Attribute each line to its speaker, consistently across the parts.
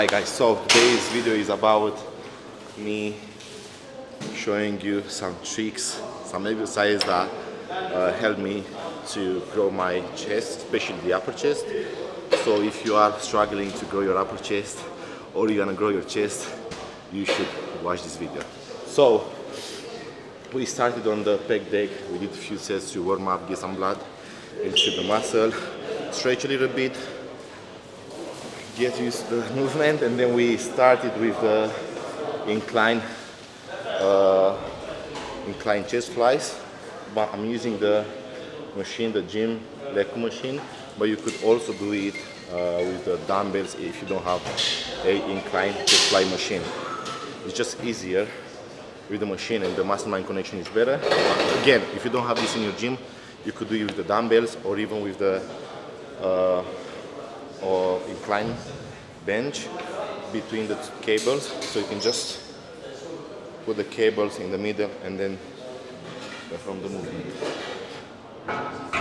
Speaker 1: Alright guys, so today's video is about me showing you some tricks, some exercises that uh, help me to grow my chest, especially the upper chest. So if you are struggling to grow your upper chest or you're gonna grow your chest, you should watch this video. So we started on the pec deck, we did a few sets to warm up, get some blood into the muscle, stretch a little bit, get used to the movement and then we started with the incline uh, incline chest flies but I'm using the machine the gym leg machine but you could also do it uh, with the dumbbells if you don't have a incline chest fly machine. It's just easier with the machine and the muscle mind connection is better. Again if you don't have this in your gym you could do it with the dumbbells or even with the uh, or incline bench between the cables so you can just put the cables in the middle and then from the movement.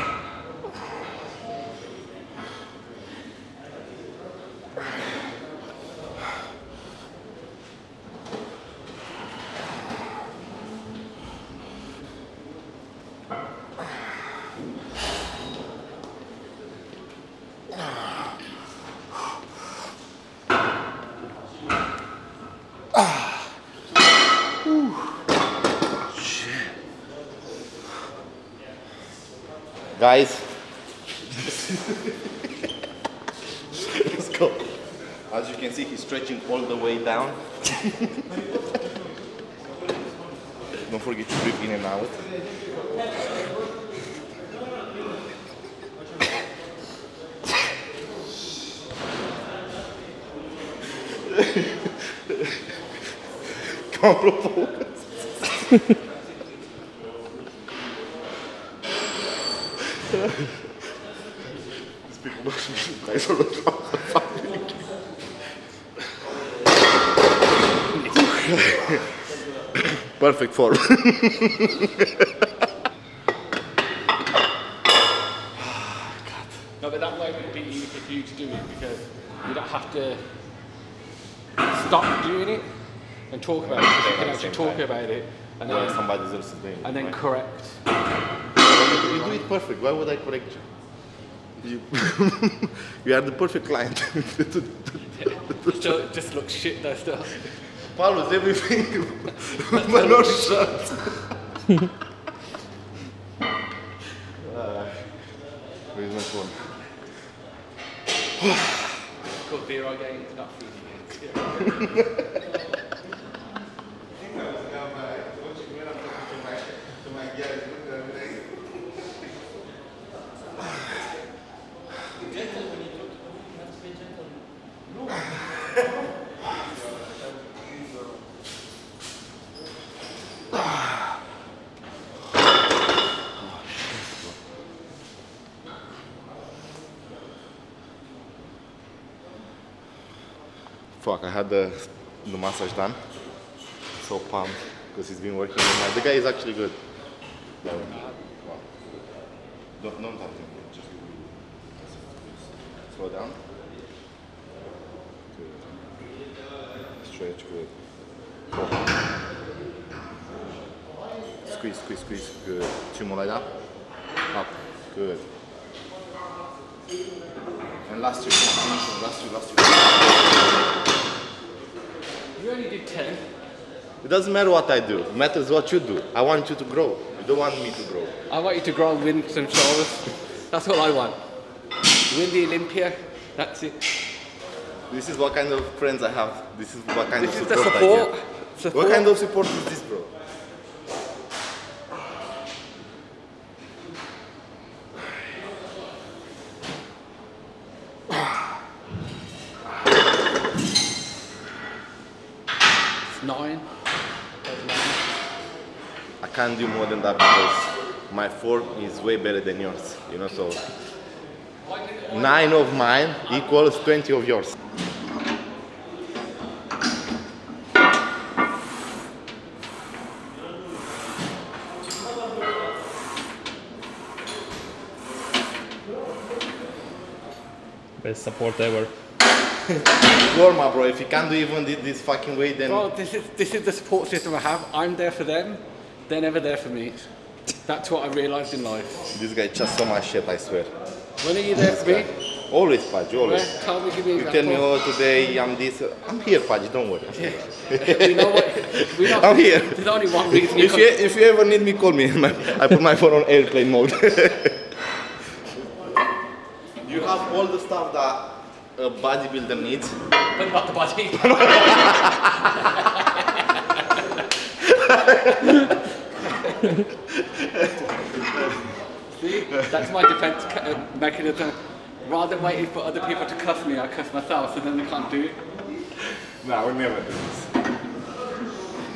Speaker 1: Guys, let's go. As you can see, he's stretching all the way down. Don't forget to breathe in and out. Come on, bro, focus. Speak about guys on. Perfect form.
Speaker 2: No, but that way it would be easy for you to do it because you don't have to stop doing it and talk about it. 'cause You can actually talk about it and then,
Speaker 1: somebody else is doing it,
Speaker 2: and then
Speaker 1: right?
Speaker 2: correct.
Speaker 1: You do it perfect. Why would I correct you? You, you are the perfect client.
Speaker 2: Still, it just looks shit though. Still.
Speaker 1: Paulus, everything, but not shut. uh, where's my phone?
Speaker 2: Got zero games, not feeding
Speaker 1: I had the, the massage done. So pumped because he's been working night. The guy is actually good. Yeah. Don't, don't touch him. Just slow down. Good. Stretch, good. Squeeze, squeeze, squeeze. Good. Two more like that. Up. Good. And last two. Last two, last two.
Speaker 2: You only did 10.
Speaker 1: It doesn't matter what I do. It matters what you do. I want you to grow. You don't want me to grow.
Speaker 2: I want you to grow and win some shoulders. That's what I want. Win the Olympia. That's it.
Speaker 1: This is what kind of friends I have. This is what kind
Speaker 2: This
Speaker 1: of support,
Speaker 2: support.
Speaker 1: I get.
Speaker 2: Support.
Speaker 1: What kind of support is this, bro?
Speaker 2: It's nine. That's nine.
Speaker 1: I can't do more than that because my form is way better than yours. You know, so nine of mine equals 20 of yours.
Speaker 3: Best support ever.
Speaker 1: warm up, bro. If you can't do even this fucking weight, then
Speaker 2: Well, this is this is the support system I have. I'm there for them. They're never there for me. That's what I realised in life.
Speaker 1: this guy just so much shit. I swear.
Speaker 2: When are you there for me?
Speaker 1: Always, Pudge. Always.
Speaker 2: Where? Tell me, give me
Speaker 1: You tell me, oh, today I'm this. I'm here, Pudge. Don't worry.
Speaker 2: we know what. We know.
Speaker 1: I'm here.
Speaker 2: There's only one reason
Speaker 1: If you if you ever need me, call me. I put my phone on airplane mode. you have all the stuff that a bodybuilder needs.
Speaker 2: But not the body. That's my defense uh, mechanism. Rather than waiting for other people to cuss me, I cuss myself, so then they can't do it.
Speaker 1: No, we'll never do this.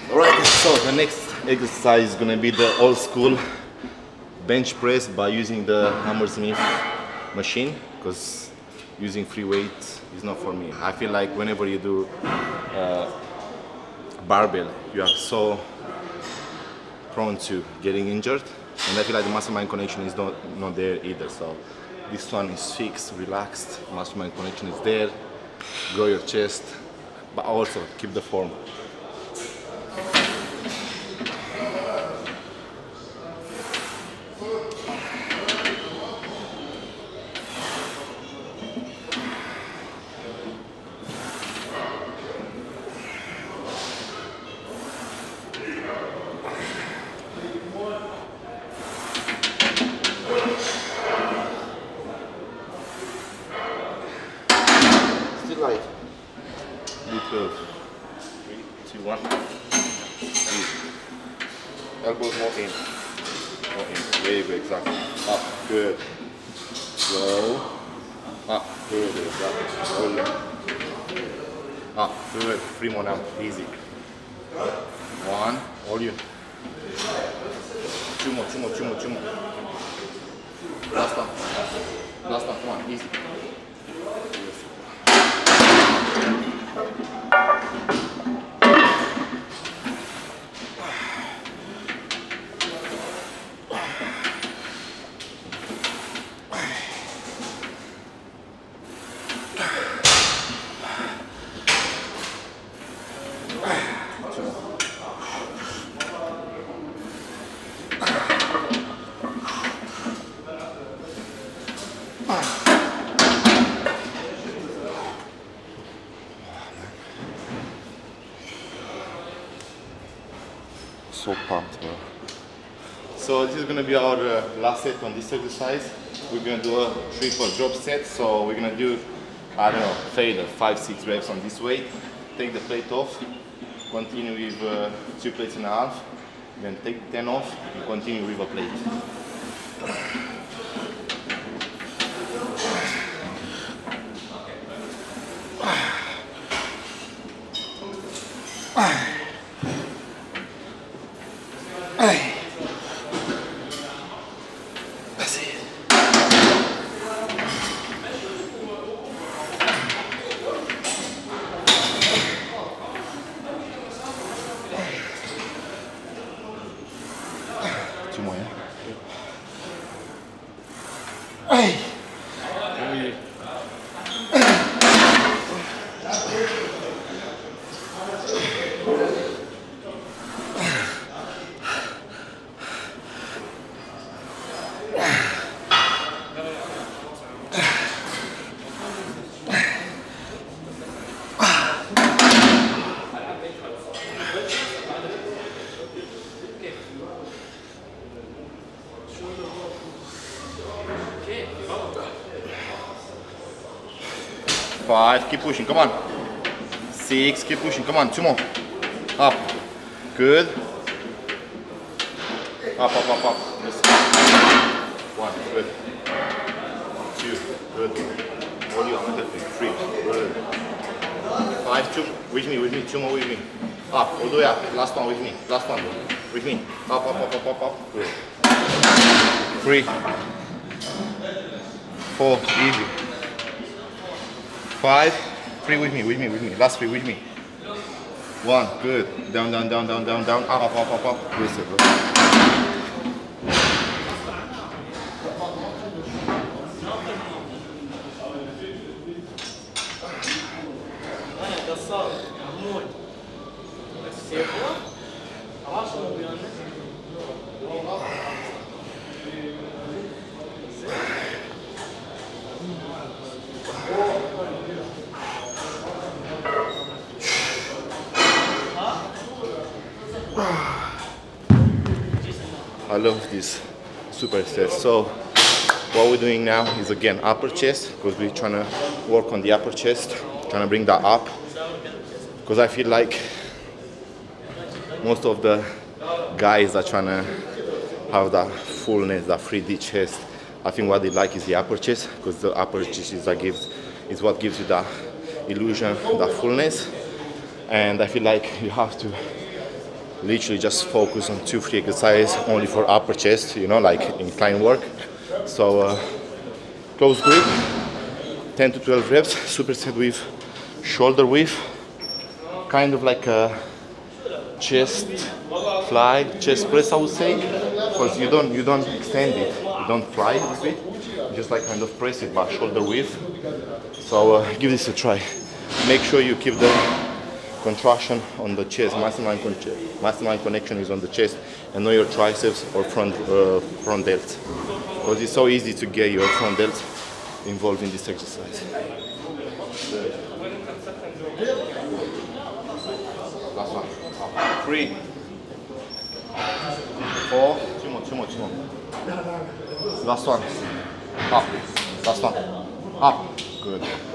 Speaker 1: Alright, so the next exercise is gonna be the old school bench press by using the Hammer Strength machine because using free weight is not for me. I feel like whenever you do uh, barbell, you are so prone to getting injured and I feel like the muscle mind connection is not, not there either. So this one is fixed, relaxed, muscle mind connection is there, grow your chest, but also keep the form. do 12. Three, two, one. Three. Elbows more in. More in. Wave, exactly. Up, good. Go. Up, good, exactly. Roll. Up, good. Three more now. Easy. One. All you. Two more, two more, two more, two more. Last one. Last one, come on, easy. So this is gonna be our uh, last set on this exercise. We're gonna do a triple drop set. So we're gonna do, I don't know, failure, five, six reps on this weight. Take the plate off, continue with uh, two plates and a half, then take 10 off and continue with a plate. Ay. Five, keep pushing, come on. Six, keep pushing, come on, two more. Up. Good. Up, up, up, up. Yes. One, good. Two, good. You, I'm helping. Three, good. Five, two, with me, with me, two more with me. Up, all the way up. Last one with me, last one. With me. Up, up, up, up, up, up. Good. Three. Four, easy. Five, three with me, with me, with me. Last three with me. One, good. Down, down, down, down, down, down. Up, up, up, up, up. Good, love this super set. So what we're doing now is again upper chest because we're trying to work on the upper chest, trying to bring that up. Because I feel like most of the guys are trying to have that fullness, that 3D chest. I think what they like is the upper chest because the upper chest is that gives is what gives you that illusion, that fullness. And I feel like you have to literally just focus on two free exercises only for upper chest, you know, like incline work. So uh, close grip, 10 to 12 reps, superset with shoulder width, kind of like a chest fly, chest press, I would say, because you don't you don't extend it, you don't fly with it, you just like kind of press it, but shoulder width. So uh, give this a try. Make sure you keep the contraction on the chest, mastermind, con- mastermind connection is on the chest, and not your triceps or front uh, front delts, because it's so easy to get your front delts involved in this exercise. Last one. Three. Four. Two more. Two more. Two more. Last one. Up. Last one. Up. Good.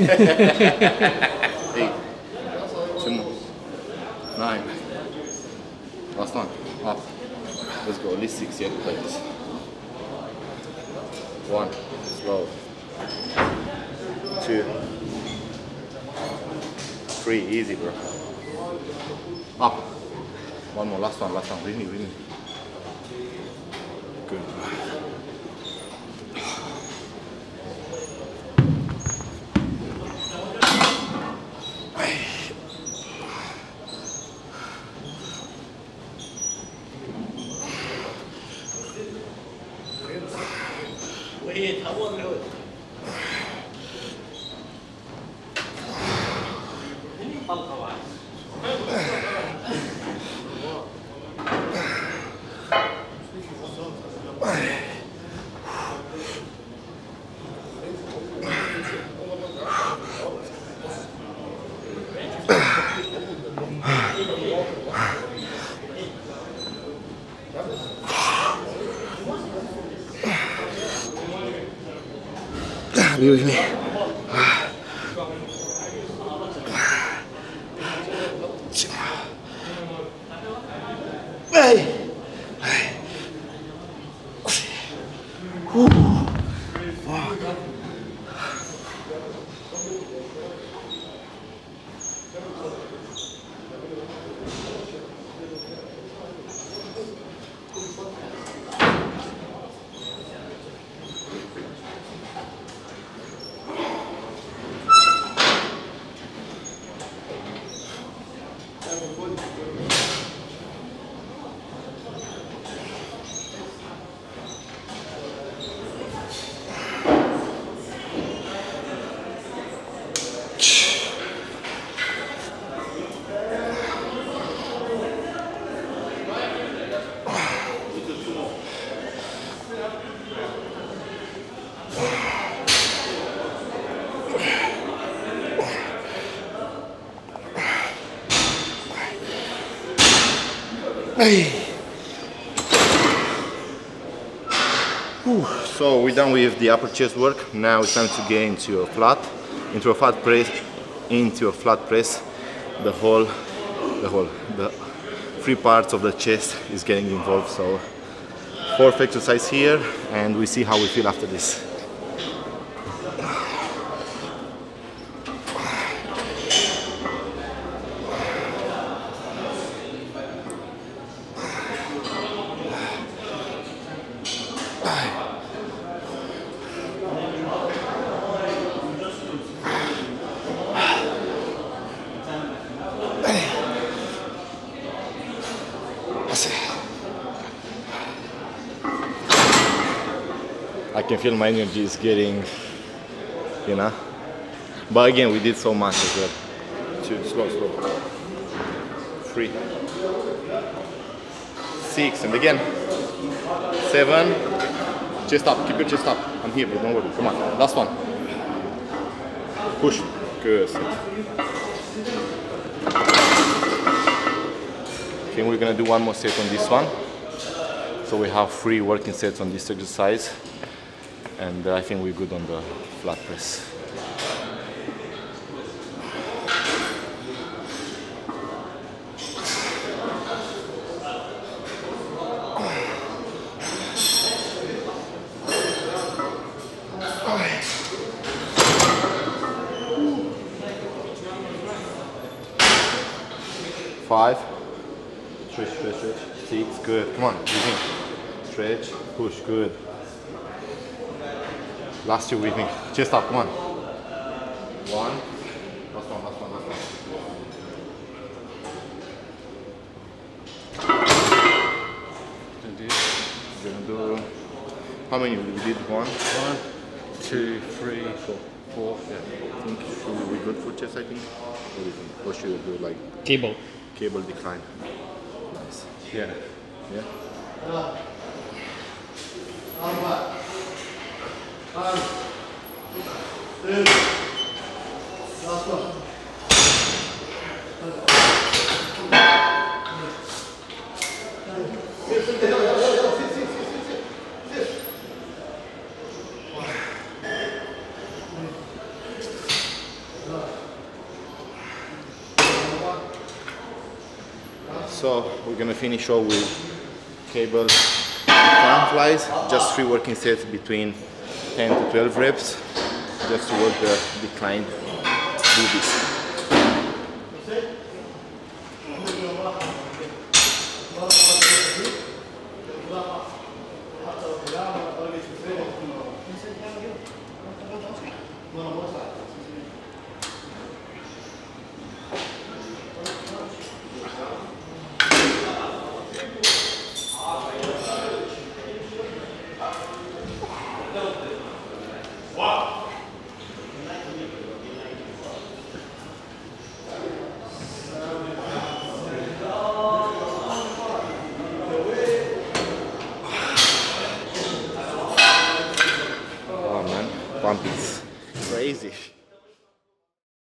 Speaker 1: Eight. Two more. Nine. Last one. Up. Let's go. At least six? Like this. One. Slow. Two. Three. Easy, bro. Up. One more. Last one. Last one. Really, really. Good. Be with me. So we're done with the upper chest work. Now it's time to get into a flat, into a flat press, into a flat press. The whole, the whole, the three parts of the chest is getting involved. So fourth exercise here, and we see how we feel after this. Can feel my energy is getting, you know. But again, we did so much as well. Two, slow, slow. Three, six, and again. Seven. Chest up. Keep your chest up. I'm here, bro. Don't worry. Come on. Last one. Push. Good. Okay, we're gonna do one more set on this one. So we have three working sets on this exercise and uh, I think we're good on the flat press. Five. Stretch, stretch, stretch. Six. Good. Come on. Stretch. Push. Good. Last two with me. Chest up, one. One. Last one, last one, last one. We're gonna do how many? We did one.
Speaker 2: One, two, three, four. Four. Yeah.
Speaker 1: I think should we good for chest I think? What do you think? Or should we do like
Speaker 3: Cable.
Speaker 1: cable decline? Nice.
Speaker 2: Yeah.
Speaker 1: Yeah? So we're gonna finish off with cable flies, just three working sets between 10 to 12 reps, just to work the decline boobies.